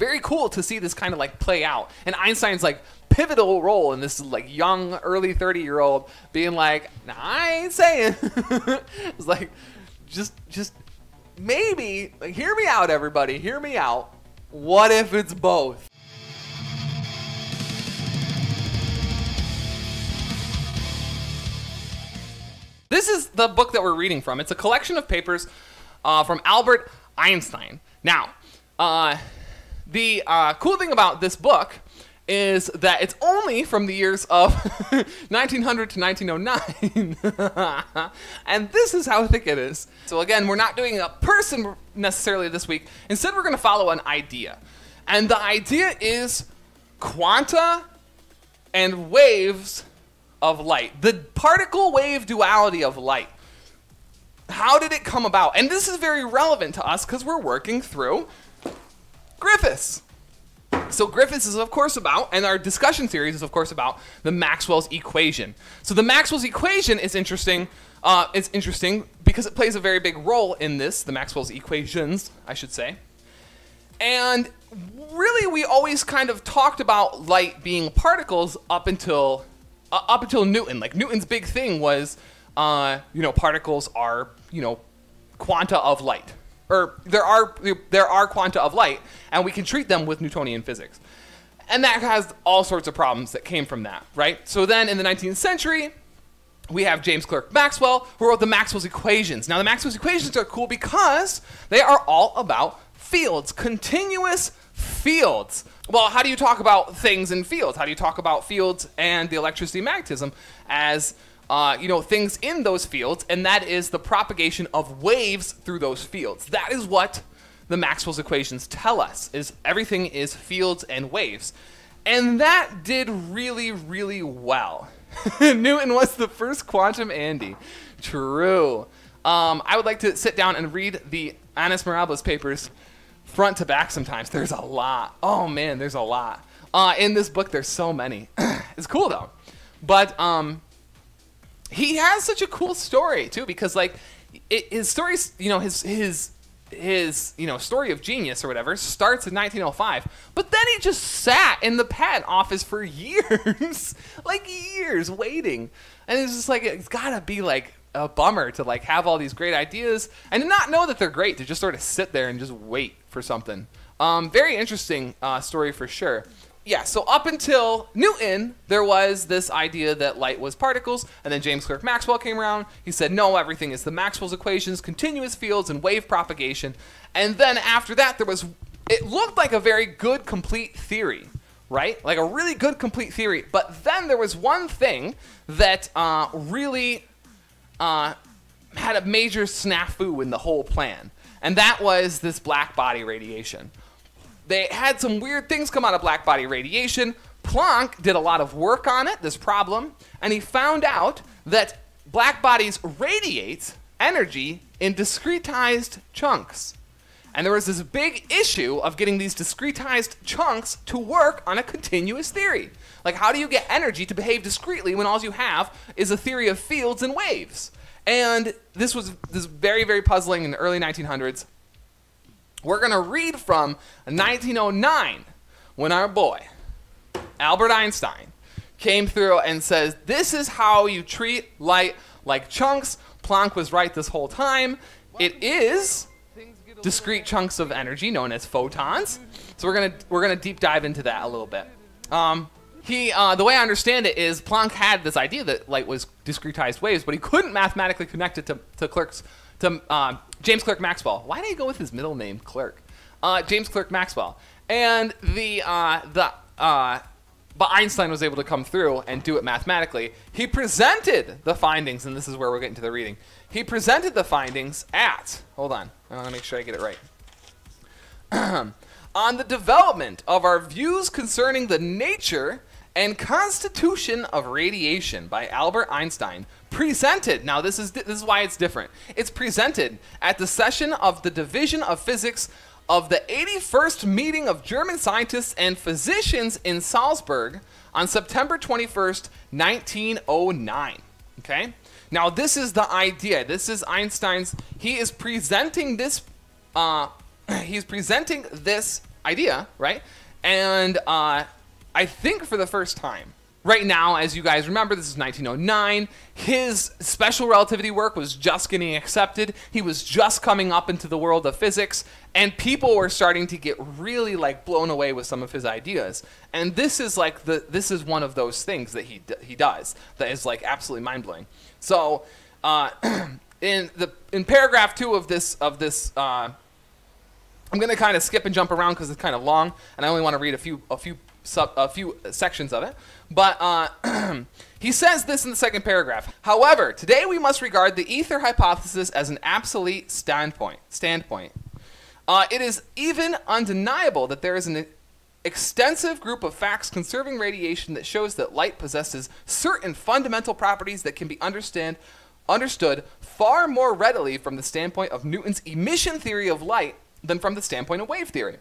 very cool to see this kind of like play out. And Einstein's like pivotal role in this like young, early 30 year old being like, nah, I ain't saying. it's like, just, just maybe, like, hear me out, everybody. Hear me out. What if it's both? This is the book that we're reading from. It's a collection of papers uh, from Albert Einstein. Now, uh, the uh, cool thing about this book is that it's only from the years of 1900 to 1909. and this is how thick it is. So, again, we're not doing a person necessarily this week. Instead, we're going to follow an idea. And the idea is quanta and waves of light, the particle wave duality of light. How did it come about? And this is very relevant to us because we're working through Griffiths. So Griffiths is of course about, and our discussion series is of course about the Maxwell's equation. So the Maxwell's equation is interesting. Uh, it's interesting because it plays a very big role in this, the Maxwell's equations, I should say. And really, we always kind of talked about light being particles up until uh, up until Newton. Like Newton's big thing was, uh, you know, particles are you know quanta of light or there are there are quanta of light, and we can treat them with Newtonian physics. And that has all sorts of problems that came from that, right? So then in the 19th century, we have James Clerk Maxwell, who wrote the Maxwell's equations. Now, the Maxwell's equations are cool because they are all about fields, continuous fields. Well, how do you talk about things in fields? How do you talk about fields and the electricity magnetism as uh, you know, things in those fields, and that is the propagation of waves through those fields. That is what the Maxwell's equations tell us, is everything is fields and waves. And that did really, really well. Newton was the first quantum Andy. True. Um, I would like to sit down and read the Annus Mirabilis papers front to back sometimes. There's a lot. Oh man, there's a lot. Uh, in this book, there's so many. it's cool though. But um, he has such a cool story too because like it, his stories you know his his his you know story of genius or whatever starts in 1905 but then he just sat in the patent office for years like years waiting. And it's just like it's gotta be like a bummer to like have all these great ideas and not know that they're great to just sort of sit there and just wait for something. Um, very interesting uh, story for sure yeah, so up until Newton, there was this idea that light was particles, and then James Clerk Maxwell came around. He said, no, everything is the Maxwell's equations, continuous fields, and wave propagation. And then after that, there was, it looked like a very good, complete theory, right? Like a really good, complete theory. But then there was one thing that uh, really uh, had a major snafu in the whole plan, and that was this black body radiation. They had some weird things come out of black body radiation. Planck did a lot of work on it, this problem, and he found out that black bodies radiate energy in discretized chunks. And there was this big issue of getting these discretized chunks to work on a continuous theory. Like, how do you get energy to behave discretely when all you have is a theory of fields and waves? And this was this very, very puzzling in the early 1900s. We're going to read from 1909 when our boy, Albert Einstein, came through and says, This is how you treat light like chunks. Planck was right this whole time. It is discrete chunks of energy known as photons. So we're gonna we're gonna deep dive into that a little bit. Um, he uh, the way I understand it is Planck had this idea that light was discretized waves, but he couldn't mathematically connect it to, to Clerk's to uh, James Clerk Maxwell. Why did he go with his middle name, Clerk? Uh, James Clerk Maxwell. And the uh, the uh, but Einstein was able to come through and do it mathematically. He presented the findings, and this is where we're getting to the reading. He presented the findings at hold on, I want to make sure I get it right. on the development of our views concerning the nature and Constitution of Radiation by Albert Einstein, presented. Now this is this is why it's different. It's presented at the session of the Division of Physics of the 81st meeting of German scientists and physicians in Salzburg on September 21st, 1909. Okay? Now this is the idea. This is Einstein's he is presenting this uh he's presenting this idea, right? And uh, I think for the first time, right now, as you guys remember, this is 1909. His special relativity work was just getting accepted. He was just coming up into the world of physics, and people were starting to get really like blown away with some of his ideas. And this is like the this is one of those things that he he does that is like absolutely mind blowing. So. Uh, in the in paragraph two of this of this uh, I'm going to kind of skip and jump around because it's kind of long, and I only want to read a few a few sub, a few sections of it. But uh, he says this in the second paragraph. However, today we must regard the ether hypothesis as an absolute standpoint. Standpoint. Uh, it is even undeniable that there is an extensive group of facts concerning radiation that shows that light possesses certain fundamental properties that can be understand understood far more readily from the standpoint of Newton's emission theory of light than from the standpoint of wave theory.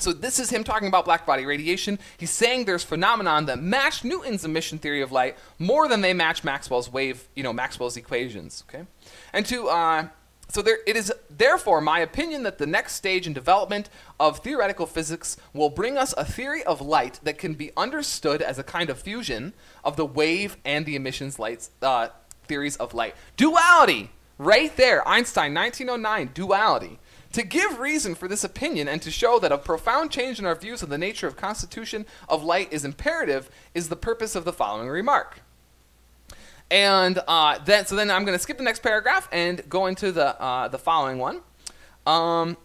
So this is him talking about black body radiation. He's saying there's phenomenon that match Newton's emission theory of light more than they match Maxwell's wave, you know, Maxwell's equations. Okay, and to uh, so there, it is therefore my opinion that the next stage in development of theoretical physics will bring us a theory of light that can be understood as a kind of fusion of the wave and the emissions lights uh, theories of light. Duality, right there, Einstein, 1909, duality. To give reason for this opinion and to show that a profound change in our views of the nature of constitution of light is imperative is the purpose of the following remark. And uh, then, so then I'm going to skip the next paragraph and go into the uh, the following one. Um,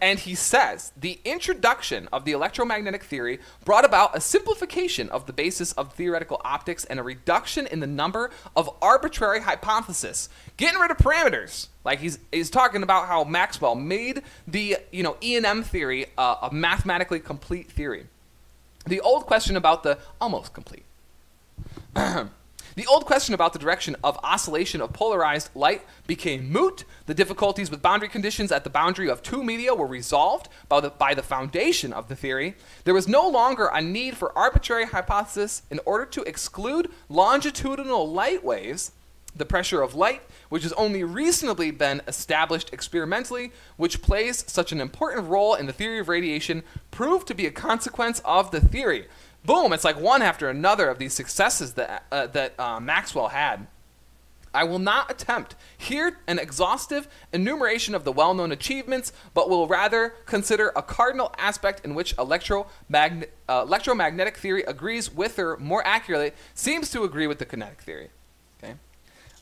and he says the introduction of the electromagnetic theory brought about a simplification of the basis of theoretical optics and a reduction in the number of arbitrary hypotheses, getting rid of parameters. Like he's he's talking about how Maxwell made the you know E and M theory uh, a mathematically complete theory. The old question about the almost complete. The old question about the direction of oscillation of polarized light became moot. The difficulties with boundary conditions at the boundary of two media were resolved by the, by the foundation of the theory. There was no longer a need for arbitrary hypothesis in order to exclude longitudinal light waves. The pressure of light, which has only recently been established experimentally, which plays such an important role in the theory of radiation, proved to be a consequence of the theory boom, it's like one after another of these successes that, uh, that uh, Maxwell had. I will not attempt here an exhaustive enumeration of the well known achievements, but will rather consider a cardinal aspect in which electromagn- uh, electromagnetic theory agrees with, or more accurately, seems to agree with the kinetic theory.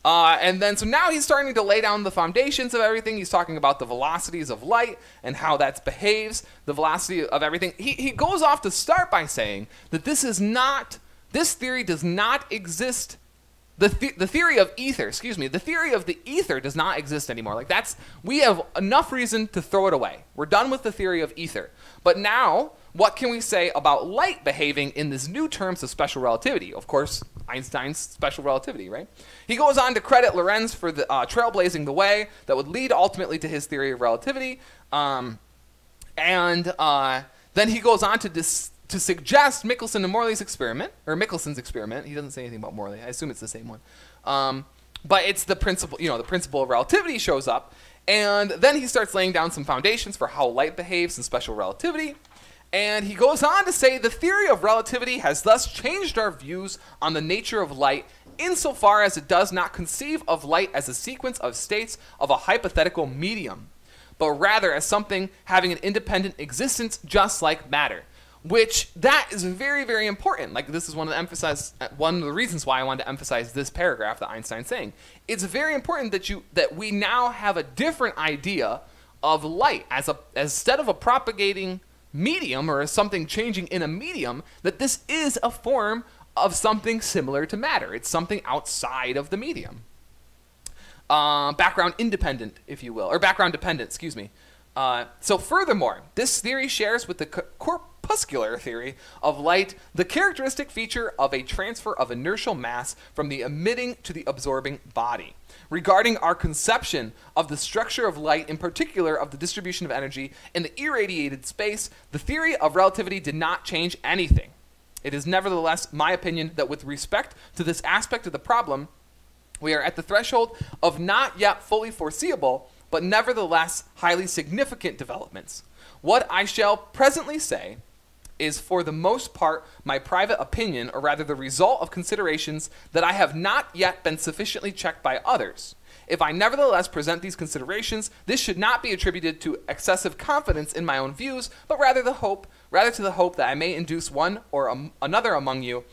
Uh, and then, so now he's starting to lay down the foundations of everything. He's talking about the velocities of light and how that behaves, the velocity of everything. He, he goes off to start by saying that this is not, this theory does not exist. The, th- the theory of ether, excuse me, the theory of the ether does not exist anymore. Like, that's, we have enough reason to throw it away. We're done with the theory of ether. But now, what can we say about light behaving in these new terms of special relativity? Of course, Einstein's special relativity, right? He goes on to credit Lorentz for the, uh, trailblazing the way that would lead ultimately to his theory of relativity. Um, and uh, then he goes on to dis- to suggest Michelson and Morley's experiment, or Michelson's experiment. He doesn't say anything about Morley. I assume it's the same one. Um, but it's the principle, you know, the principle of relativity shows up. And then he starts laying down some foundations for how light behaves in special relativity. And he goes on to say the theory of relativity has thus changed our views on the nature of light insofar as it does not conceive of light as a sequence of states of a hypothetical medium, but rather as something having an independent existence just like matter. Which that is very, very important. Like this is one of the emphasize uh, one of the reasons why I wanted to emphasize this paragraph that Einstein's saying. It's very important that you that we now have a different idea of light as a instead of a propagating medium or something changing in a medium, that this is a form of something similar to matter. It's something outside of the medium. Uh, background independent, if you will, or background dependent, excuse me. Uh, so, furthermore, this theory shares with the corpuscular theory of light the characteristic feature of a transfer of inertial mass from the emitting to the absorbing body regarding our conception of the structure of light, in particular of the distribution of energy in the irradiated space, the theory of relativity did not change anything. It is nevertheless my opinion that with respect to this aspect of the problem, we are at the threshold of not yet fully foreseeable, but nevertheless highly significant developments. What I shall presently say is for the most part my private opinion, or rather the result of considerations that I have not yet been sufficiently checked by others. If I nevertheless present these considerations, this should not be attributed to excessive confidence in my own views, but rather the hope, rather to the hope that I may induce one or um, another among you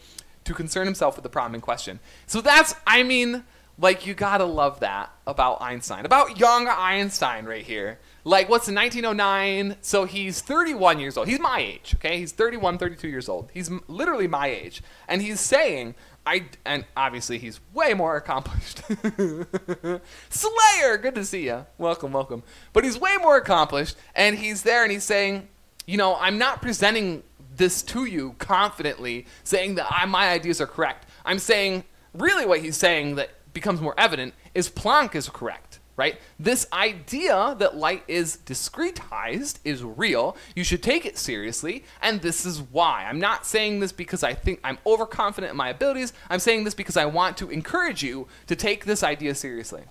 to concern himself with the problem in question. So that's, I mean, like you gotta love that about Einstein, about young Einstein right here. Like what's in 1909? So he's 31 years old. He's my age, okay? He's 31, 32 years old. He's literally my age, and he's saying I and obviously he's way more accomplished. Slayer, good to see you. Welcome, welcome. But he's way more accomplished, and he's there, and he's saying, you know, I'm not presenting this to you confidently, saying that I, my ideas are correct. I'm saying, really, what he's saying that becomes more evident is Planck is correct right? This idea that light is discretized is real. You should take it seriously, and this is why. I'm not saying this because I think I'm overconfident in my abilities. I'm saying this because I want to encourage you to take this idea seriously.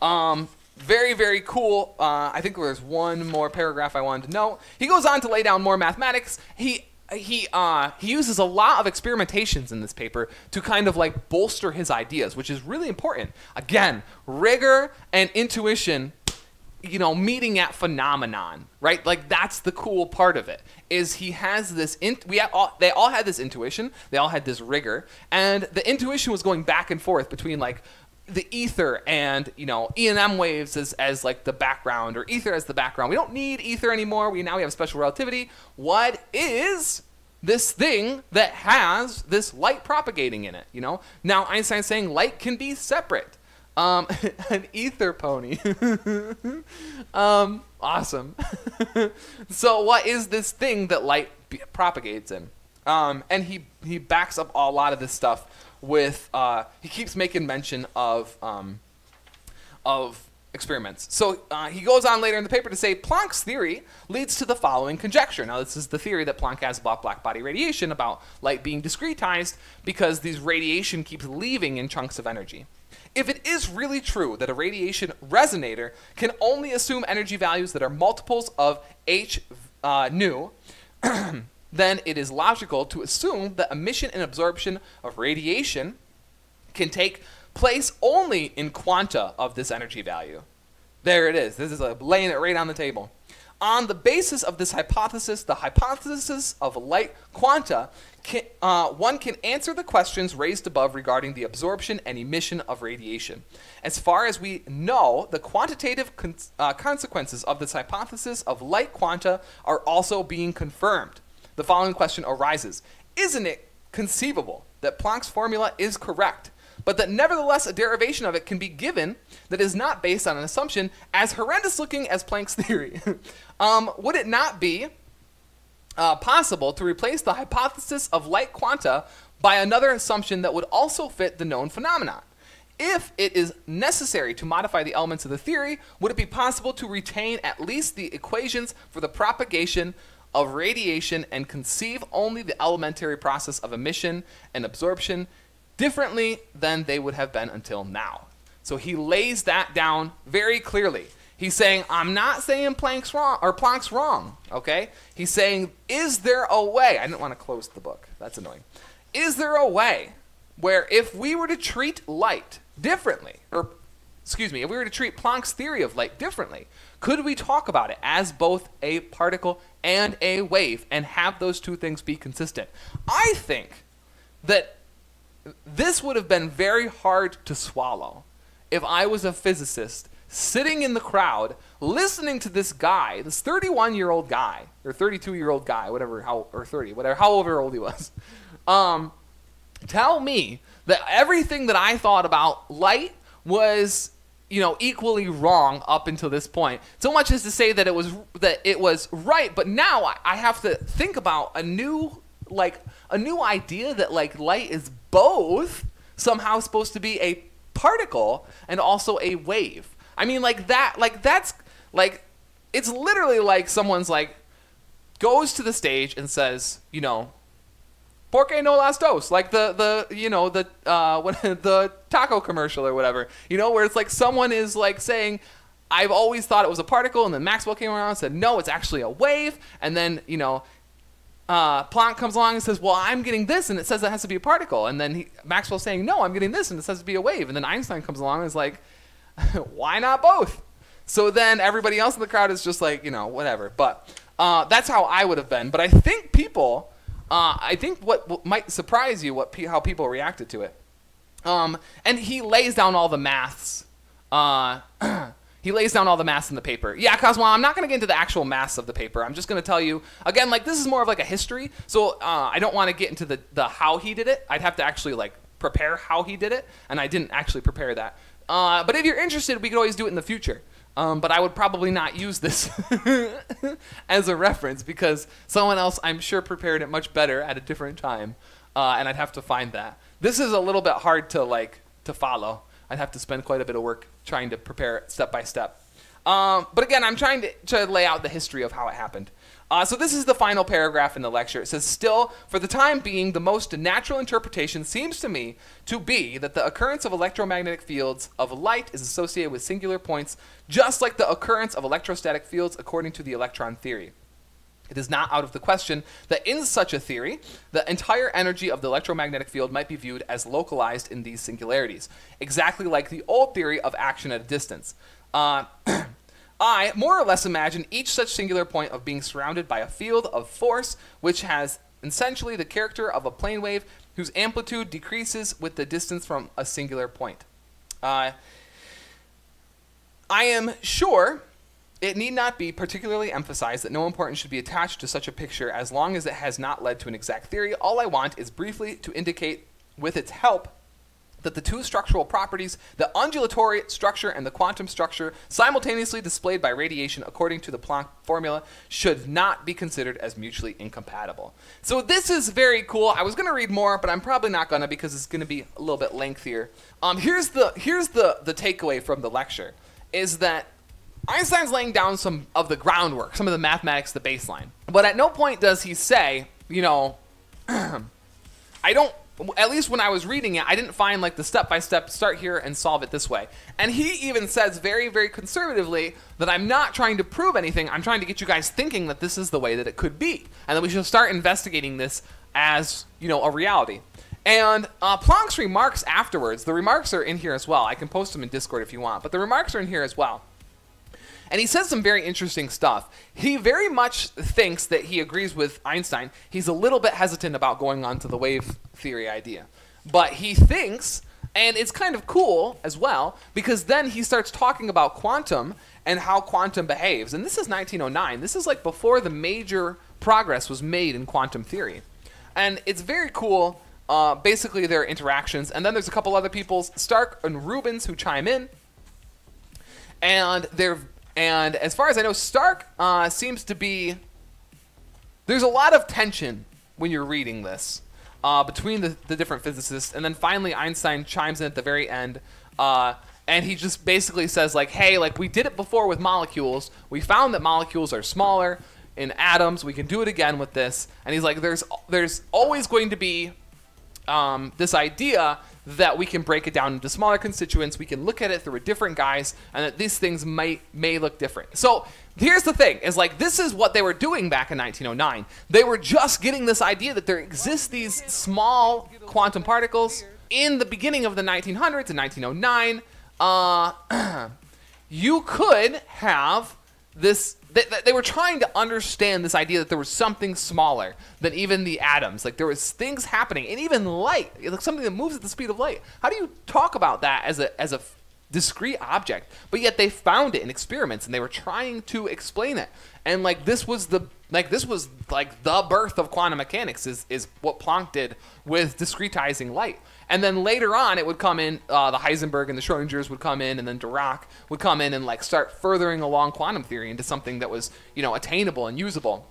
Um, very, very cool. Uh, I think there's one more paragraph I wanted to note. He goes on to lay down more mathematics. He he uh, he uses a lot of experimentations in this paper to kind of like bolster his ideas, which is really important. Again, rigor and intuition, you know, meeting at phenomenon, right? Like that's the cool part of it. Is he has this in, we all, they all had this intuition, they all had this rigor, and the intuition was going back and forth between like the ether and you know E&M waves as, as like the background or ether as the background. We don't need ether anymore. We now we have special relativity. What is this thing that has this light propagating in it? You know. Now Einstein's saying light can be separate. Um, an ether pony. um, awesome. so what is this thing that light propagates in? Um, and he he backs up a lot of this stuff with uh, he keeps making mention of um, of experiments. So uh, he goes on later in the paper to say Planck's theory leads to the following conjecture. Now this is the theory that Planck has about black body radiation about light being discretized because these radiation keeps leaving in chunks of energy. If it is really true that a radiation resonator can only assume energy values that are multiples of h uh, nu, then it is logical to assume that emission and absorption of radiation can take place only in quanta of this energy value. There it is. This is like laying it right on the table. On the basis of this hypothesis, the hypothesis of light quanta, can, uh, one can answer the questions raised above regarding the absorption and emission of radiation. As far as we know, the quantitative con uh, consequences of this hypothesis of light quanta are also being confirmed the following question arises Isn't it conceivable that Planck's formula is correct, but that nevertheless a derivation of it can be given that is not based on an assumption as horrendous looking as Planck's theory? um, would it not be uh, possible to replace the hypothesis of light quanta by another assumption that would also fit the known phenomenon? If it is necessary to modify the elements of the theory, would it be possible to retain at least the equations for the propagation of radiation and conceive only the elementary process of emission and absorption differently than they would have been until now. So he lays that down very clearly. He's saying, I'm not saying Planck's wrong or Planck's wrong, okay? He's saying, is there a way? I didn't want to close the book. That's annoying. Is there a way where if we were to treat light differently, or excuse me, if we were to treat Planck's theory of light differently, could we talk about it as both a particle and a wave and have those two things be consistent. I think that this would have been very hard to swallow if I was a physicist sitting in the crowd listening to this guy, this 31 year old guy, or 32 year old guy, whatever, how, or 30, whatever, however old he was, um, tell me that everything that I thought about light was you know equally wrong up until this point. So much as to say that it was that it was right but now I, I have to think about a new like a new idea that like light is both somehow supposed to be a particle and also a wave. I mean like that like that's like it's literally like someone's like goes to the stage and says you know Porque no las dos, like the the you know the uh what the taco commercial or whatever, you know where it's like someone is like saying, I've always thought it was a particle, and then Maxwell came around and said, no, it's actually a wave. And then, you know, uh, Planck comes along and says, well, I'm getting this, and it says it has to be a particle. And then he, Maxwell's saying, no, I'm getting this, and it says to be a wave. And then Einstein comes along and is like, why not both? So then everybody else in the crowd is just like, you know, whatever. But uh, that's how I would have been. But I think people, uh, I think what, what might surprise you, what how people reacted to it. Um, and he lays down all the maths. Uh, he lays down all the maths in the paper. Yeah, Cosmo, I'm not going to get into the actual maths of the paper. I'm just going to tell you again. Like this is more of like a history, so uh, I don't want to get into the the how he did it. I'd have to actually like prepare how he did it, and I didn't actually prepare that. Uh, but if you're interested, we could always do it in the future. Um, but I would probably not use this as a reference because someone else, I'm sure, prepared it much better at a different time, uh, and I'd have to find that. This is a little bit hard to like to follow. I'd have to spend quite a bit of work trying to prepare it step by step. Um, but again, I'm trying to, to lay out the history of how it happened. Uh, so this is the final paragraph in the lecture. It says, still, for the time being, the most natural interpretation seems to me to be that the occurrence of electromagnetic fields of light is associated with singular points, just like the occurrence of electrostatic fields according to the electron theory. It is not out of the question that in such a theory, the entire energy of the electromagnetic field might be viewed as localized in these singularities, exactly like the old theory of action at a distance. Uh, I more or less imagine each such singular point of being surrounded by a field of force which has essentially the character of a plane wave whose amplitude decreases with the distance from a singular point. Uh, I am sure it need not be particularly emphasized that no importance should be attached to such a picture as long as it has not led to an exact theory. All I want is briefly to indicate, with its help, that the two structural properties, the undulatory structure and the quantum structure, simultaneously displayed by radiation according to the Planck formula, should not be considered as mutually incompatible. So this is very cool. I was going to read more, but I'm probably not going to because it's going to be a little bit lengthier. Um, here's the here's the the takeaway from the lecture is that Einstein's laying down some of the groundwork, some of the mathematics, the baseline. But at no point does he say, you know, I don't at least when I was reading it, I didn't find like the step by step start here and solve it this way. And he even says very, very conservatively that I'm not trying to prove anything. I'm trying to get you guys thinking that this is the way that it could be, and that we should start investigating this as you know a reality. And uh, Planck's remarks afterwards, the remarks are in here as well. I can post them in Discord if you want, but the remarks are in here as well. And he says some very interesting stuff. He very much thinks that he agrees with Einstein. He's a little bit hesitant about going on to the wave theory idea. But he thinks, and it's kind of cool as well, because then he starts talking about quantum and how quantum behaves. And this is 1909. This is like before the major progress was made in quantum theory. And it's very cool, uh, basically, their interactions. And then there's a couple other people, Stark and Rubens, who chime in. And they're and as far as I know, Stark uh, seems to be. There's a lot of tension when you're reading this uh, between the, the different physicists. And then finally, Einstein chimes in at the very end. Uh, and he just basically says, like, hey, like, we did it before with molecules. We found that molecules are smaller in atoms. We can do it again with this. And he's like, there's, there's always going to be um, this idea that we can break it down into smaller constituents. We can look at it through a different guise, and that these things might may look different. So here's the thing: is like this is what they were doing back in 1909. They were just getting this idea that there exist these small quantum particles in the beginning of the 1900s in 1909. Uh, you could have this they, they were trying to understand this idea that there was something smaller than even the atoms. Like there was things happening, and even light, like something that moves at the speed of light. How do you talk about that as a as a discrete object? But yet they found it in experiments, and they were trying to explain it. And like this was the like this was like the birth of quantum mechanics is is what Planck did with discretizing light. And then later on, it would come in, uh, the Heisenberg and the Schrodingers would come in, and then Dirac would come in and like start furthering along quantum theory into something that was, you know, attainable and usable.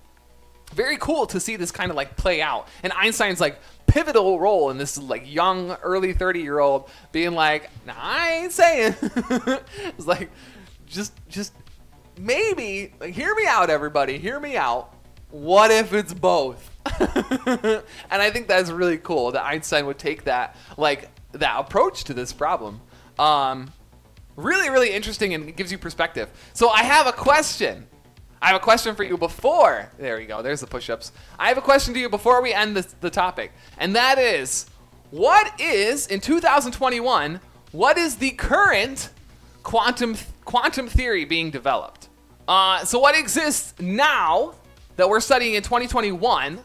Very cool to see this kind of like play out. And Einstein's like pivotal role in this like young, early 30 year old being like, nah, I ain't saying. it's like, just, just maybe, like, hear me out, everybody, hear me out. What if it's both? and I think that's really cool that Einstein would take that like that approach to this problem. Um, really, really interesting and gives you perspective. So I have a question. I have a question for you before. There we go. There's the push-ups. I have a question to you before we end the topic, and that is, what is in 2021? What is the current quantum quantum theory being developed? Uh, so what exists now that we're studying in 2021,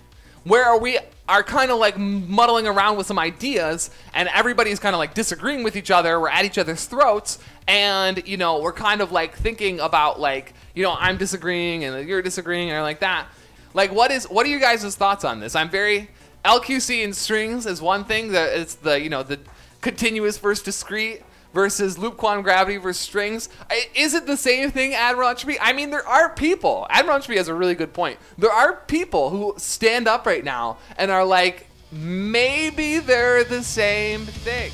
where we are kind of like muddling around with some ideas, and everybody's kind of like disagreeing with each other. We're at each other's throats, and you know we're kind of like thinking about like you know I'm disagreeing and you're disagreeing and like that. Like what is what are you guys' thoughts on this? I'm very LQC in strings is one thing that it's the you know the continuous versus discrete versus loop quantum gravity versus strings. Is it the same thing, Admiral Hunchby? I mean, there are people. Admiral Hunchby has a really good point. There are people who stand up right now and are like, maybe they're the same thing.